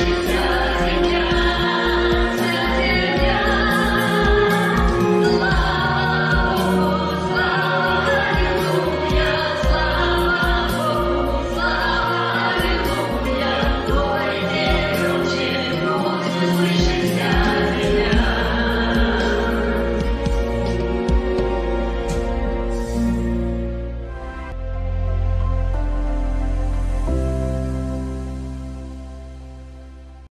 Jesus.